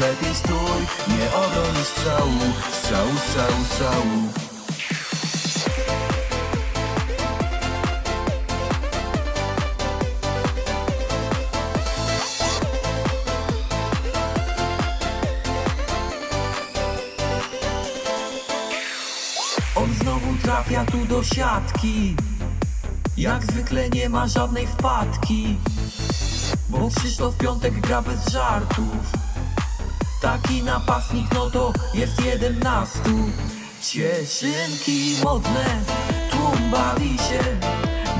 lepiej stój Nie obronisz strzału, strzału, strzału, strzału On znowu trafia tu do siatki Jak zwykle nie ma żadnej wpadki Bo Krzysztof Piątek gra bez żartów. Taki napastnik no to jest jeden na stu Cieszynki modne, tłum bawi się.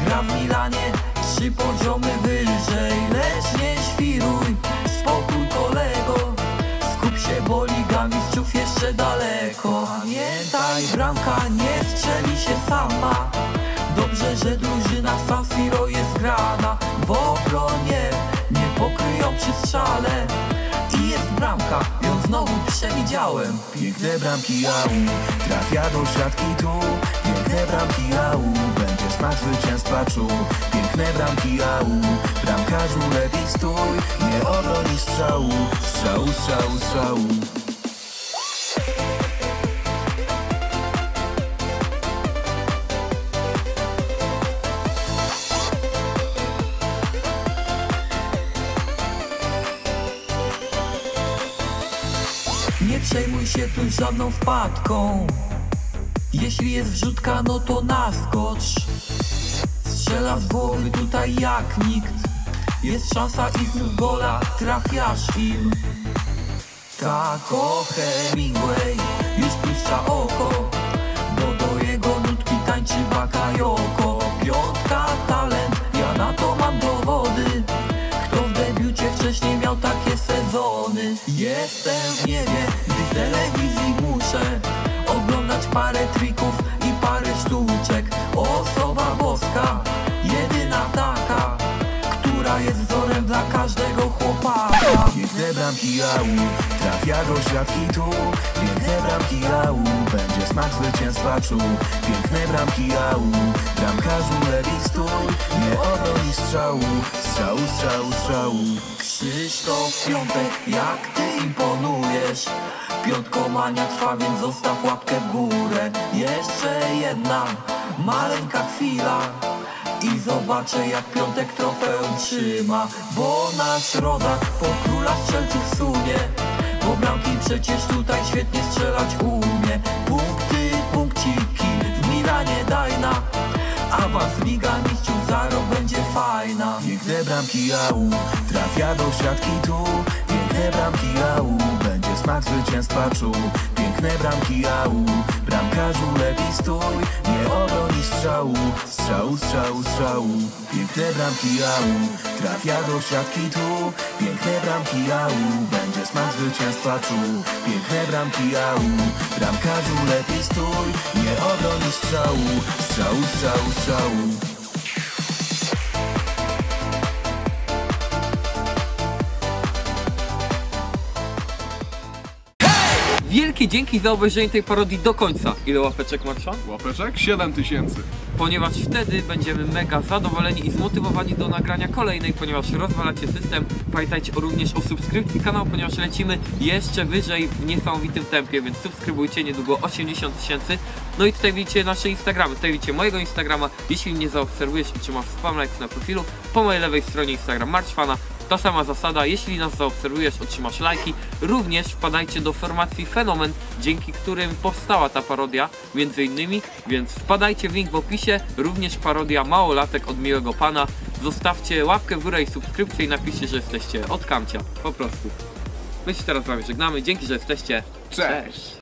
Gra w Milanie, trzy poziomy wyżej. Lecz nie świruj, spokój kolego. Skup się, bo Liga Mistrzów jeszcze daleko. Pamiętaj, bramka nie strzeli się sama. Dobrze, że drużyna I jest bramka, ją znowu przewidziałem. Piękne bramki Au, trafia do siatki tu. Piękne bramki Au, będzie smak zwycięstwa czuł. Piękne bramki Au, bramkarzu lepiej stój. Nie obronisz strzału, strzału, strzału, strzału Nie przejmuj się tu żadną wpadką. Jeśli jest wrzutka, no to naskocz. Strzela z głowy tutaj jak nikt. Jest szansa i znów gola trafiasz im. Tak o Hemingway już puszcza oko. Bo do jego nutki tańczy Bakayoko Piątka talent, ja na to mam dowody. Kto w debiucie wcześniej Jestem w niebie, gdy w telewizji muszę Oglądać parę trików i parę sztuczek. Osoba boska, jedyna taka Która jest wzorem dla każdego chłopaka. Piękne bramki Au, trafia do siatki Piękne bramki Au, będzie smak zwycięstwa czuł. Piękne bramki Au, bramkarzu lepiej stój. Nie obronisz strzału, strzału, strzału, strzału Krzysztof Piątek, jak ty imponujesz? Piątkomania trwa, więc zostaw łapkę w górę. Jeszcze jedna maleńka chwila i zobaczę jak piątek trofeum trzyma. Bo nasz rodak po króla strzelców sunie Bo bramki przecież tutaj świetnie strzelać umie. Punkty, punkciki w Milanie dajna Awans Liga Mistrzów za fajna. Piękne bramki Au, trafia do siatki tu. Piękne bramki Au, będzie smak zwycięstwa czuł. Piękne bramki Au, bramkarzu lepiej stój Nie obronisz strzału, strzału, strzału, strzału Piękne bramki Au, trafia do siatki tu. Piękne bramki Au, będzie smak zwycięstwa czuł. Piękne bramki Au, bramkarzu lepiej stój Nie obronisz strzału, strzału, strzału, strzału Wielkie dzięki za obejrzenie tej parodii do końca. Ile łapeczek Marsza? Łapeczek 7 tysięcy. Ponieważ wtedy będziemy mega zadowoleni i zmotywowani do nagrania kolejnej, ponieważ rozwalacie system. Pamiętajcie również o subskrypcji kanału, ponieważ lecimy jeszcze wyżej w niesamowitym tempie, więc subskrybujcie niedługo 80 tysięcy. No i tutaj widzicie nasze Instagramy, tutaj widzicie mojego Instagrama. Jeśli mnie zaobserwujesz i trzymasz spam like na profilu, po mojej lewej stronie Instagram Marczfana. Ta sama zasada, jeśli nas zaobserwujesz, otrzymasz lajki. Również wpadajcie do formacji Fenomen, dzięki którym powstała ta parodia, między innymi, więc wpadajcie w link w opisie, również parodia Małolatek od Miłego Pana. Zostawcie łapkę w górę i subskrypcję i napiszcie, że jesteście od Kamcia, po prostu. My się teraz z wami żegnamy, dzięki, że jesteście. Cześć.